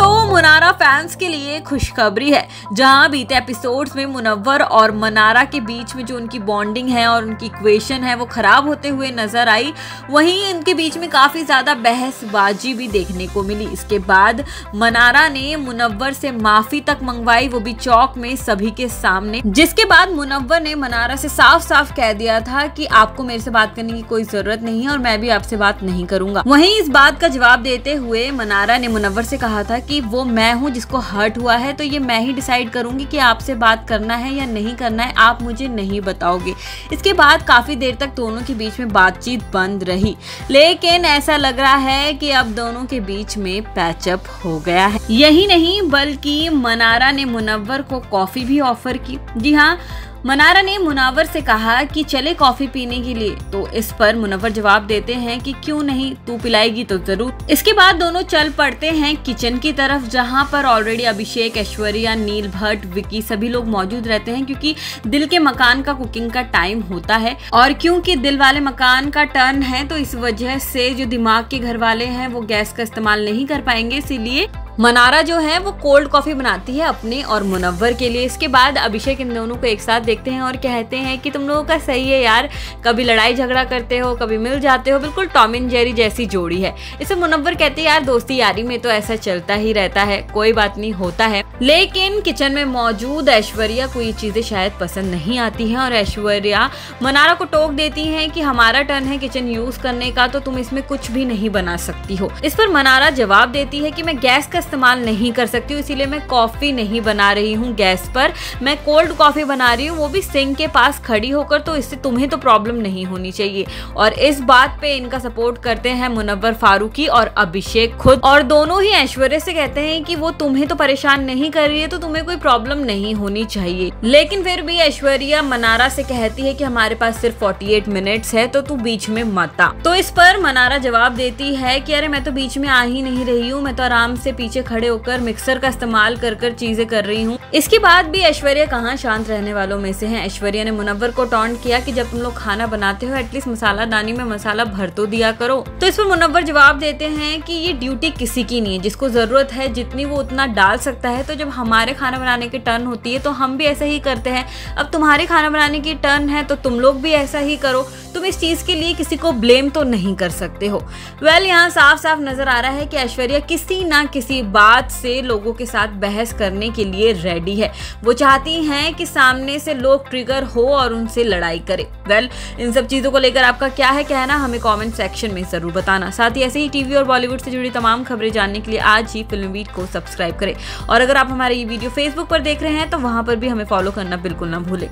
दोस्तों मुनारा फैंस के लिए खुशखबरी है, जहाँ बीते एपिसोड्स में मुनव्वर और मनारा के बीच में जो उनकी बॉन्डिंग है और उनकी इक्वेशन है, वो खराब होते हुए नज़र आई। वहीं इनके बीच में काफ़ी ज़्यादा बहसबाजी भी देखने को मिली। इसके बाद मनारा ने मुनव्वर से माफ़ी तक मंगवाई, वो भी चौक में सभी के सामने। जिसके बाद मुनव्वर ने मनारा से साफ़ साफ़ कह दिया था कि आपको मेरे से बात करने की कोई ज़रूरत नहीं है और मैं भी आपसे बात नहीं करूँगा। वहीं इस बात का जवाब देते हुए मनारा ने मुनव्वर से कहा था कि वो मैं हूँ जिसको हर्ट हुआ है तो ये मैं ही डिसाइड करूँगी कि आपसे बात करना है या नहीं करना है, आप मुझे नहीं बताओगे। इसके बाद काफ़ी देर तक दोनों के बीच में बातचीत बंद रही, लेकिन ऐसा लग रहा है कि अब दोनों के बीच में पैचअप हो गया है। यही नहीं, बल्कि मनारा ने मुनवर को कॉफ़ी भी ऑफ़र की। जी हाँ मनारा ने मुनावर से कहा कि चले कॉफ़ी पीने के लिए तो इस पर मुनवर जवाब देते हैं कि क्यों नहीं, तू पिलाएगी तो ज़रूर। इसके बाद दोनों चल पड़ते हैं किचन की तरफ़, जहाँ पर ऑलरेडी अभिषेक, ऐश्वर्या, नील, भट्ट विकी सभी लोग मौजूद रहते हैं, क्योंकि दिल के मकान का कुकिंग का टाइम होता है। और क्योंकि दिल वाले मकान का टर्न है तो इस वजह से जो दिमाग के घर वाले हैं, वो गैस का इस्तेमाल नहीं कर पाएँगे, इसीलिए मनारा जो है, वो कोल्ड कॉफ़ी बनाती है अपने और मुनवर के लिए। इसके बाद अभिषेक इन दोनों को एक साथ देखते हैं और कहते हैं कि तुम लोगों का सही है यार, कभी लड़ाई झगड़ा करते हो, कभी मिल जाते हो, बिल्कुल टॉम एंड जेरी जैसी जोड़ी है। इसे मुनवर कहते हैं, यार, दोस्ती यारी में तो ऐसा चलता ही रहता है, कोई बात नहीं, होता है। लेकिन किचन में मौजूद ऐश्वर्या को ये चीज़ें शायद पसंद नहीं आती हैं और ऐश्वर्या मनारा को टोक देती हैं कि हमारा टर्न है किचन यूज़ करने का तो तुम इसमें कुछ भी नहीं बना सकती हो। इस पर मनारा जवाब देती है कि मैं गैस का इस्तेमाल नहीं कर सकती हूँ, इसीलिए मैं कॉफ़ी नहीं बना रही हूँ गैस पर। मैं कोल्ड कॉफ़ी बना रही हूँ, वो भी सिंक के पास खड़ी होकर तो इससे तुम्हें तो प्रॉब्लम नहीं होनी चाहिए। और इस बात पे इनका सपोर्ट करते हैं मुनवर फारूकी और अभिषेक खुद। और दोनों ही ऐश्वर्य से कहते हैं कि वो तुम्हें तो परेशान नहीं कर रही है तो तुम्हें कोई प्रॉब्लम नहीं होनी चाहिए। लेकिन फिर भी ऐश्वर्या मनारा से कहती है कि हमारे पास सिर्फ़ 48 मिनट्स है तो तू बीच में मत आ। तो इस पर मनारा जवाब देती है कि अरे, मैं तो बीच में आ ही नहीं रही हूँ, मैं तो आराम से पीछे खड़े होकर मिक्सर का इस्तेमाल कर कर चीज़ें कर रही हूँ। इसके बाद भी ऐश्वर्या कहाँ शांत रहने वालों में से है? ऐश्वर्या ने मुनव्वर को टॉन्ट किया कि जब तुम लोग खाना बनाते हो एटलीस्ट मसाला दानी में मसाला भर तो दिया करो। तो इस पर मुनव्वर जवाब देते हैं कि ये ड्यूटी किसी की नहीं है, जिसको ज़रूरत है, जितनी वो उतना डाल सकता है तो जब हमारे खाना बनाने की टर्न होती है तो हम भी ऐसा ही करते हैं। अब तुम्हारे खाना बनाने की टर्न है तो तुम लोग भी ऐसा ही करो। तुम इस चीज़ के लिए किसी को ब्लेम तो नहीं कर सकते हो। वेल well, यहाँ साफ़ साफ़ नज़र आ रहा है कि ऐश्वर्या किसी ना किसी बात से लोगों के साथ बहस करने के लिए रेडी है। वो चाहती हैं कि सामने से लोग ट्रिगर हो और उनसे लड़ाई करे। वेल well, इन सब चीज़ों को लेकर आपका क्या है कहना हमें कमेंट सेक्शन में ज़रूर बताना। साथ ही ऐसे ही टीवी और बॉलीवुड से जुड़ी तमाम खबरें जानने के लिए आज ही फ़िल्म वीट को सब्सक्राइब करें। और अगर आप हमारे ये वीडियो फेसबुक पर देख रहे हैं तो वहाँ पर भी हमें फॉलो करना बिल्कुल ना भूलें।